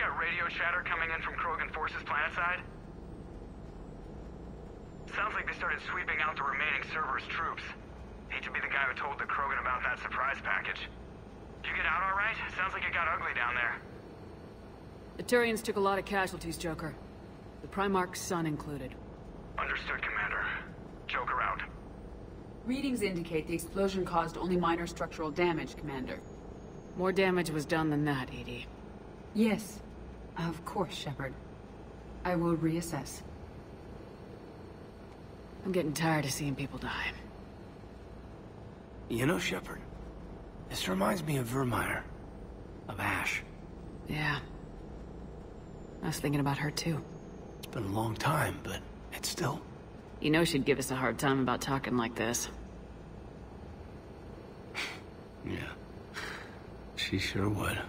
got radio chatter coming in from Krogan forces planetside. Sounds like they started sweeping out the remaining Cerberus troops. Hate to be the guy who told the Krogan about that surprise package. You get out alright? Sounds like it got ugly down there. The Turians took a lot of casualties, Joker. The Primarch's son included. Understood, Commander. Joker out. Readings indicate the explosion caused only minor structural damage, Commander. More damage was done than that, EDI. Yes, of course, Shepard. I will reassess. I'm getting tired of seeing people die. You know, Shepard, this reminds me of Virmire. Of Ash. Yeah. I was thinking about her too. It's been a long time, but it's still... You know she'd give us a hard time about talking like this. Yeah. She sure would.